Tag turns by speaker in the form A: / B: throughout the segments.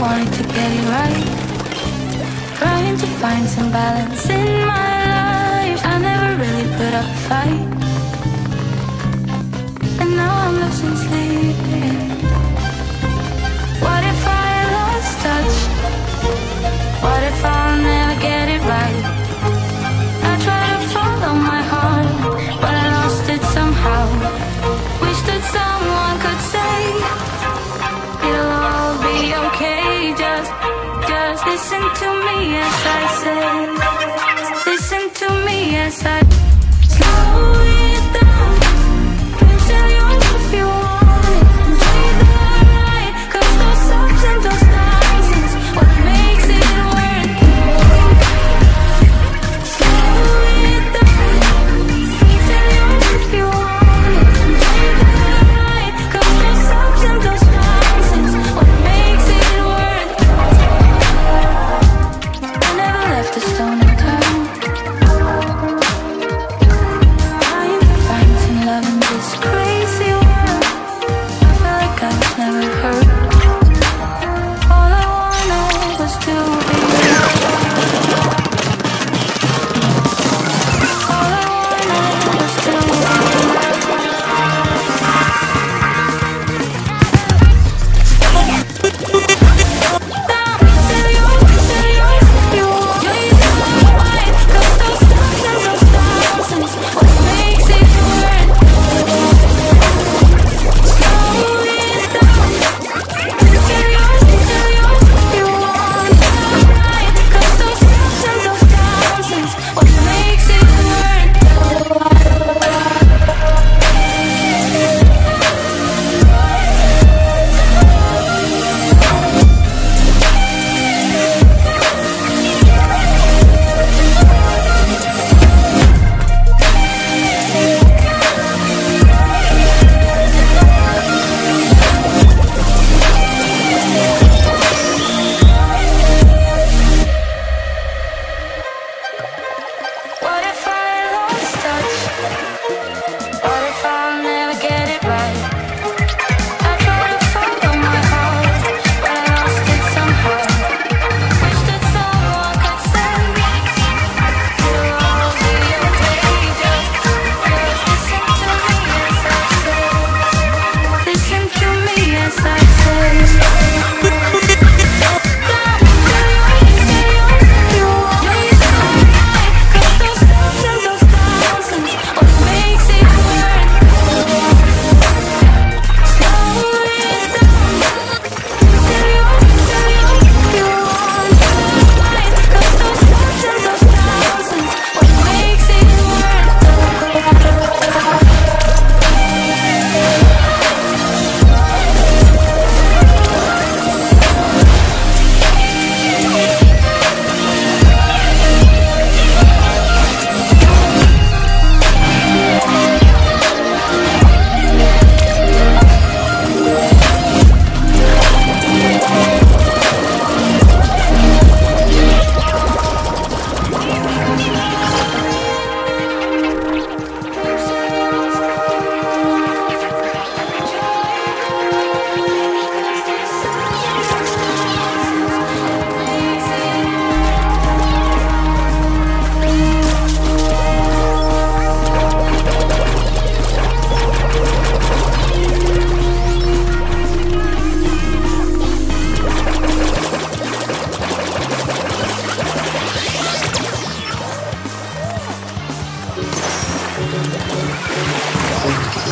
A: wanted to get it right. Trying to find some balance in my life. I never really put up a fight. And now I'm losing sleep. Listen to me as I say. Listen to me as I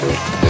B: Thank